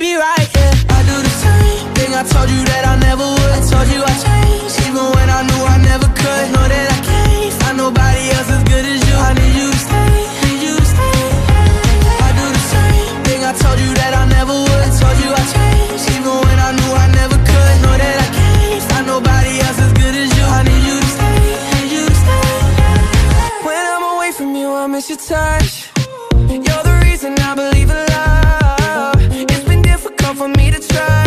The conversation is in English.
be right here. I do the same thing I told you that I never would. I told you I changed, even when I knew I never could. Know that I can't find nobody else as good as you. I need you to stay, need you to stay. I do the same thing I told you that I never would. I told you I changed, even when I knew I never could. Know that I can't find nobody else as good as you. I need you to stay, need you to stay. When I'm away from you, I miss your touch for me to try.